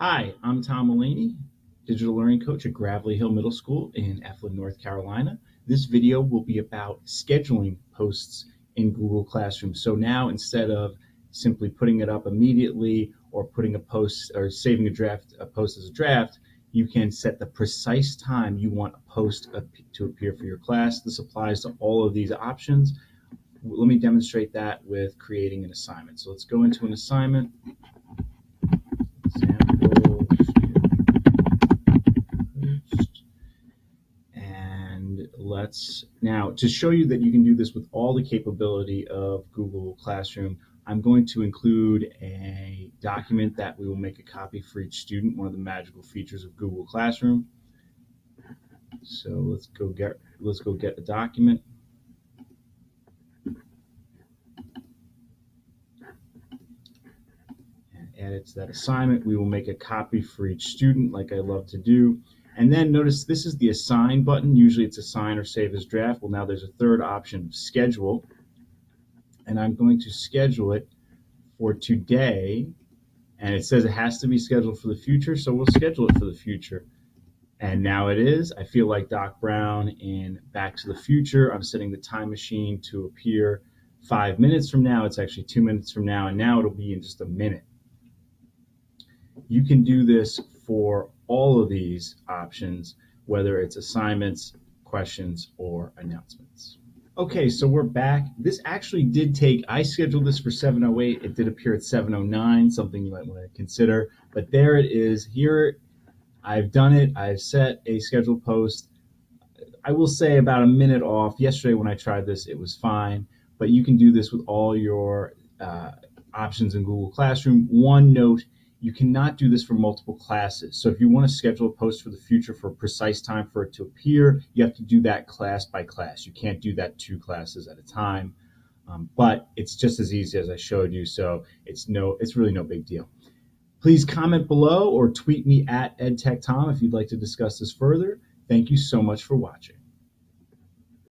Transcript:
Hi, I'm Tom Mullaney, Digital Learning Coach at Gravelly Hill Middle School in Efland, North Carolina. This video will be about scheduling posts in Google Classroom. So now instead of simply putting it up immediately or putting a post or saving a draft, a post as a draft, you can set the precise time you want a post to appear for your class. This applies to all of these options. Let me demonstrate that with creating an assignment. So let's go into an assignment. And let's now to show you that you can do this with all the capability of Google Classroom. I'm going to include a document that we will make a copy for each student, one of the magical features of Google Classroom. So let's go get let's go get a document. And add it to that assignment. We will make a copy for each student like I love to do. And then notice this is the assign button. Usually it's assign or save as draft. Well, now there's a third option, schedule and I'm going to schedule it for today. And it says it has to be scheduled for the future, so we'll schedule it for the future. And now it is. I feel like Doc Brown in Back to the Future. I'm setting the time machine to appear five minutes from now. It's actually two minutes from now, and now it'll be in just a minute. You can do this for all of these options, whether it's assignments, questions, or announcements. Okay, so we're back. This actually did take, I scheduled this for 7.08. It did appear at 7.09, something you might want to consider. But there it is. Here, I've done it. I've set a scheduled post. I will say about a minute off. Yesterday when I tried this, it was fine. But you can do this with all your uh, options in Google Classroom. One note, you cannot do this for multiple classes. So if you want to schedule a post for the future for a precise time for it to appear, you have to do that class by class. You can't do that two classes at a time. Um, but it's just as easy as I showed you. So it's no, it's really no big deal. Please comment below or tweet me at EdTechTom if you'd like to discuss this further. Thank you so much for watching.